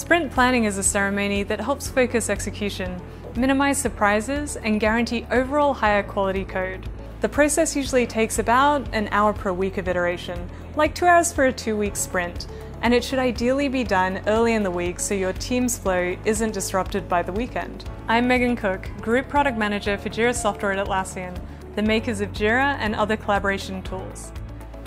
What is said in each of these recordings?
Sprint planning is a ceremony that helps focus execution, minimize surprises, and guarantee overall higher quality code. The process usually takes about an hour per week of iteration, like two hours for a two week sprint, and it should ideally be done early in the week so your team's flow isn't disrupted by the weekend. I'm Megan Cook, Group Product Manager for Jira Software at Atlassian, the makers of Jira and other collaboration tools.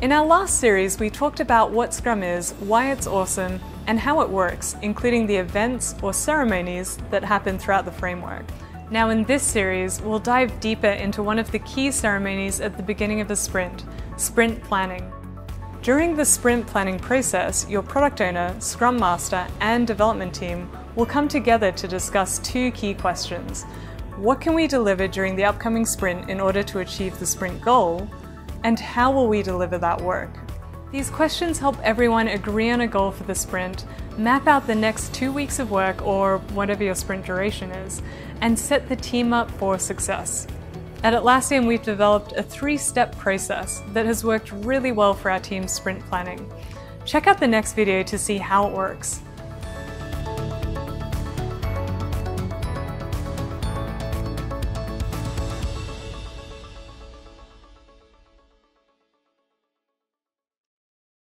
In our last series, we talked about what Scrum is, why it's awesome, and how it works, including the events or ceremonies that happen throughout the framework. Now in this series, we'll dive deeper into one of the key ceremonies at the beginning of a sprint, sprint planning. During the sprint planning process, your product owner, scrum master, and development team will come together to discuss two key questions. What can we deliver during the upcoming sprint in order to achieve the sprint goal? And how will we deliver that work? These questions help everyone agree on a goal for the sprint, map out the next two weeks of work or whatever your sprint duration is, and set the team up for success. At Atlassian, we've developed a three step process that has worked really well for our team's sprint planning. Check out the next video to see how it works.